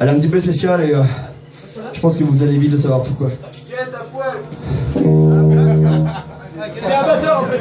Elle est un petit peu spéciale et euh, je pense que vous allez vite le savoir pourquoi. T'es un batteur en fait.